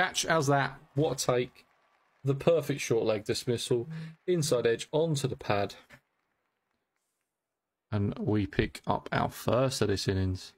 Catch, as that? What a take. The perfect short leg dismissal. Inside edge onto the pad. And we pick up our first of this innings.